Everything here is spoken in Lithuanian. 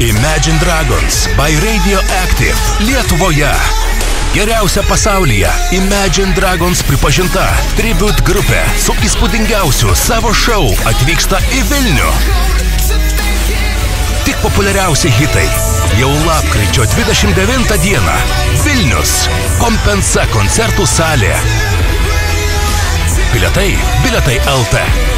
Imagine Dragons by Radioactive Lietuvoje. Geriausia pasaulyje Imagine Dragons pripažinta tribute grupė su įspūdingiausiu savo šou atvyksta į Vilnių. Tik populiariausi hitai. Jau lapkričio 29 dieną. Vilnius. Kompensa koncertų salė. Biletai. Biletai LT.